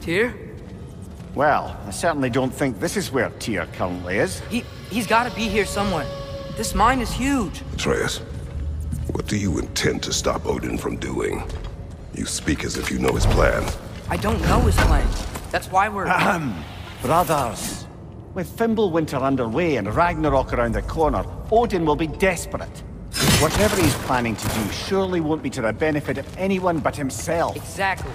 Tyr? Well, I certainly don't think this is where Tyr currently is. He, he's gotta be here somewhere. This mine is huge. Atreus, what do you intend to stop Odin from doing? You speak as if you know his plan. I don't know his plan. That's why we're... Ahem, Brothers, with Fimbulwinter underway and Ragnarok around the corner, Odin will be desperate. Whatever he's planning to do surely won't be to the benefit of anyone but himself. Exactly.